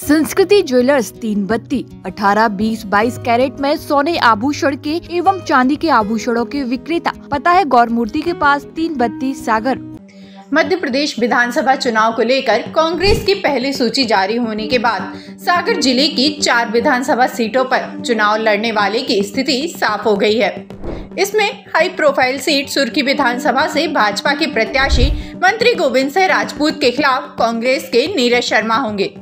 संस्कृति ज्वेलर्स तीन बत्ती, अठारह, बीस, बाईस कैरेट में सोने आभूषण के एवं चांदी के आभूषणों के विक्रेता। पता है गौर मूर्ति के पास तीन बत्ती, सागर? मध्य प्रदेश विधानसभा चुनाव को लेकर कांग्रेस की पहली सूची जारी होने के बाद सागर ज़िले की चार विधानसभा सीटों पर चुनाव लड़ने वाले की स्थिति साफ़ हो गई है। इसमें हाई प्रोफ़ाइल सीट सुर्खी विधानसभा से भाजपा के प्रत्याशी मंत्री गोविंद सिंह राजपूत के खिलाफ कांग्रेस के नीरज शर्मा होंगे।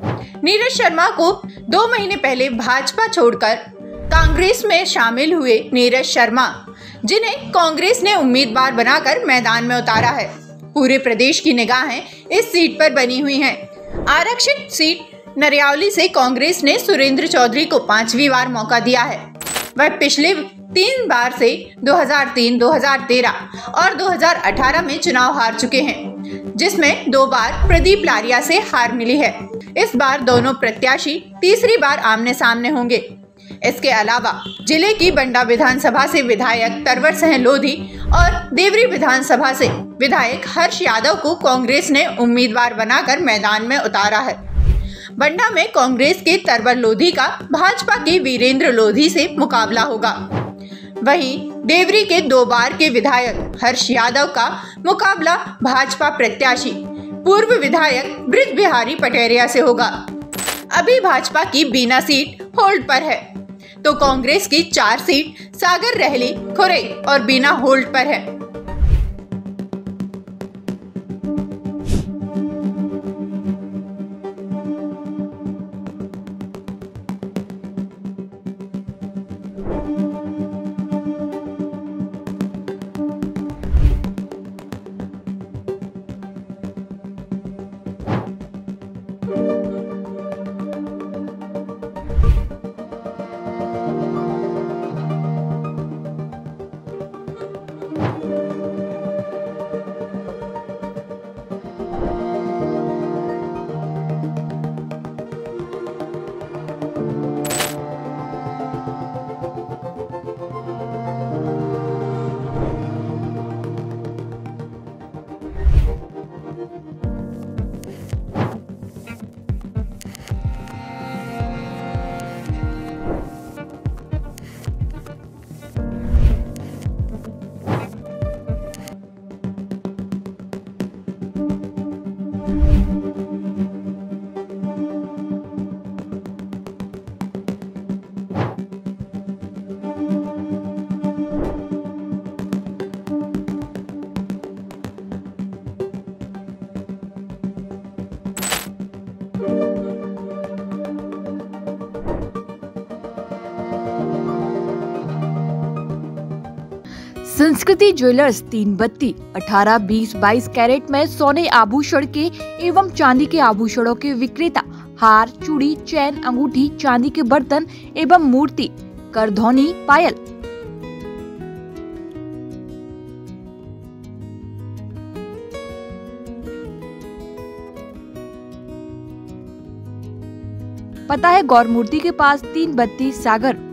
नीरज शर्मा को दो महीने पहले भाजपा छोड़कर कांग्रेस में शामिल हुए नीरज शर्मा जिन्हें कांग्रेस ने उम्मीदवार बनाकर मैदान में उतारा है। पूरे प्रदेश की निगाहें इस सीट पर बनी हुई हैं। आरक्षित सीट नरियावली से कांग्रेस ने सुरेंद्र चौधरी को पांचवी बार मौका दिया है। वह पिछले तीन बार से 2003, 2013 और 2018 में चुनाव हार चुके हैं जिसमें दो बार प्रदीप लारिया से हार मिली है। इस बार दोनों प्रत्याशी तीसरी बार आमने सामने होंगे। इसके अलावा ज़िले की बंडा विधानसभा से विधायक तरवर सिंह लोधी और देवरी विधानसभा से विधायक हर्ष यादव को कांग्रेस ने उम्मीदवार बनाकर मैदान में उतारा है। बंडा में कांग्रेस के तरवर लोधी का भाजपा के वीरेंद्र लोधी से मुकाबला होगा। वहीं देवरी के दो बार के विधायक हर्ष यादव का मुकाबला भाजपा प्रत्याशी पूर्व विधायक ब्रिज बिहारी पटेरिया से होगा। अभी भाजपा की बीना सीट होल्ड पर है तो कांग्रेस की चार सीट सागर रहली खुरे और बीना होल्ड पर है। संस्कृति ज्वेलर्स तीन बत्ती, अठारह, बीस, बाईस कैरेट में सोने आभूषण के एवं चांदी के आभूषणों के विक्रेता, हार, चूड़ी, चैन, अंगूठी, चांदी के बर्तन एवं मूर्ति, करधौनी, पायल। पता है गौर मूर्ति के पास तीन बत्ती सागर